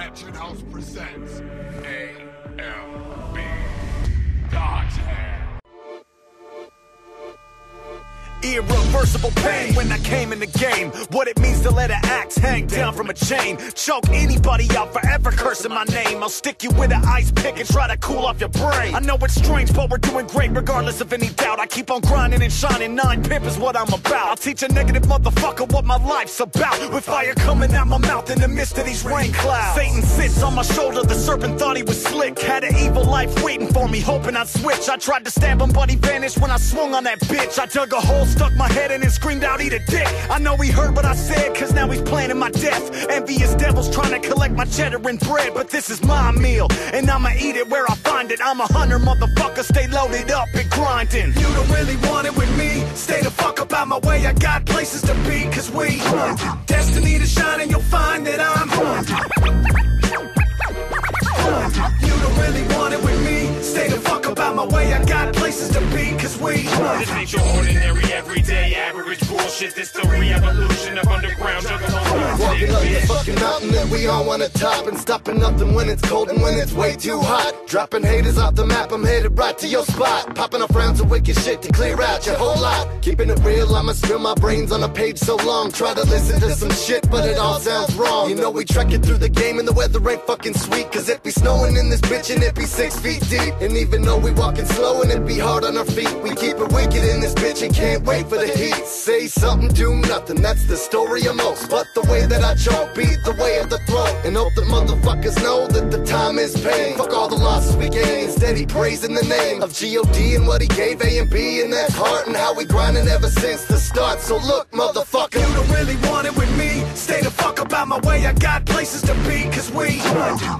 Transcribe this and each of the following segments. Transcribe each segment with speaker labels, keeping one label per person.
Speaker 1: Action House presents AMB
Speaker 2: Irreversible pain when I came in the game. What it means to let an axe hang down from a chain. Choke anybody out forever cursing my name. I'll stick you with an ice pick and try to cool off your brain. I know it's strange, but we're doing great regardless of any doubt. I keep on grinding and shining. Nine pip is what I'm about. I'll teach a negative motherfucker what my life's about. With fire coming out my mouth in the midst of these rain clouds. Satan sits on my shoulder. The serpent thought he was slick. Had an evil life waiting for me, hoping I'd switch. I tried to stab him, but he vanished when I swung on that bitch. I dug a hole, stuck my head in and screamed out, eat a dick. I know he heard what I said, cause now he's planning my death. Envious devils trying to collect my cheddar and bread, but this is my meal, and I'ma eat it where I find it. I'm a hunter, motherfucker, stay loaded up and grinding. You don't really want it with me, stay the fuck up out my way. I got places to be, cause we destiny to shine, and you'll find that I'm
Speaker 3: This ain't your ordinary, everyday, average bullshit. This the re-evolution of underground juggalo.
Speaker 4: Walking up the fucking mountain that we all wanna top and stopping nothing when it's cold and when it's way too hot. Dropping haters off the map, I'm headed right to your spot. Popping off rounds of wicked shit to clear out your whole lot. Keeping it real, I'ma spill my brains on a page so long. Try to listen to some shit, but it all sounds wrong. You know we trekking through the game and the weather ain't fucking sweet. Cause it be snowing in this bitch and it be six feet deep. And even though we walking slow and it be hard on our feet, we keep it wicked in this bitch and can't wait for the heat. Say something, do nothing, that's the story of most. But the way that I choke beat the way of the throat. And hope that motherfuckers know that the time is pain. Fuck all the losses we gain, steady praising the name of G.O.D. and what he gave A and B and that heart and how we grinding ever since the start. So look, motherfucker.
Speaker 2: You don't really want it with me. Stay the fuck up out my way. I got places to be, cause we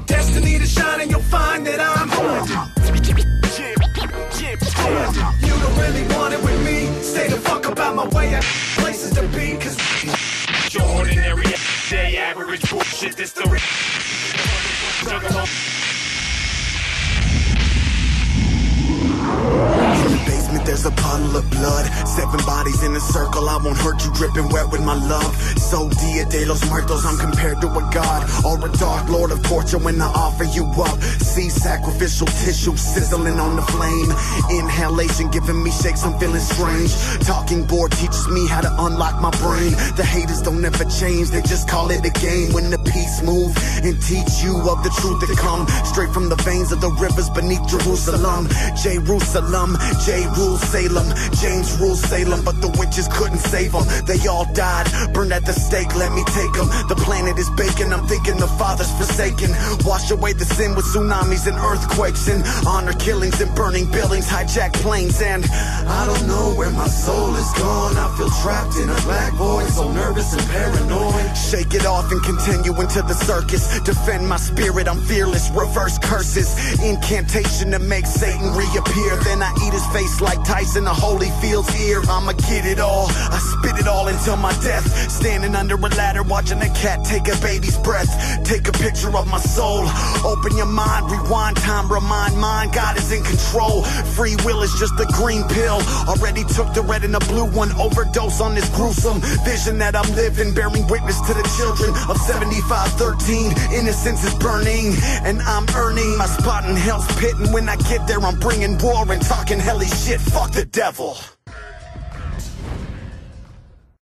Speaker 2: destiny to shine, and you'll find that I'm. Really want it with me. Stay the fuck up out my way. I places to be, cause
Speaker 3: Your ordinary, everyday, average bullshit. This the juggalo.
Speaker 5: There's a puddle of blood. Seven bodies in a circle. I won't hurt you, dripping wet with my love. So dia de los muertos, I'm compared to a god or a dark lord of torture when I offer you up. See sacrificial tissue sizzling on the flame. Inhalation giving me shakes, I'm feeling strange. Talking board teaches me how to unlock my brain. The haters don't ever change, they just call it a game. When the peace move and teach you of the truth that come straight from the veins of the rivers beneath Jerusalem. Jerusalem, J rules Salem, James rules Salem, but the witches couldn't save them. They all died, burned at the stake, let me take them. The planet is baking, I'm thinking the father's forsaken. Wash away the sin with tsunamis and earthquakes and honor killings and burning buildings, hijack planes. And I don't know where my soul is gone. I feel trapped in a black void, so nervous and paranoid. Shake it off and continue into the circus. Defend my spirit, I'm fearless. Reverse curses, incantation to make Satan reappear. Then I eat his face like Tyson, a Holyfield's here. I'ma get it all. I spit it all until my death. Standing under a ladder, watching a cat take a baby's breath. Take a picture of my soul. Open your mind, rewind time, remind mind. God is in control. Free will is just a green pill. Already took the red and the blue one. Overdose on this gruesome vision that I'm living, bearing witness to the children of 7513. Innocence is burning, and I'm earning my spot in hell's pit. And when I get there, I'm bringing war and talking helly shit. Fuck the devil.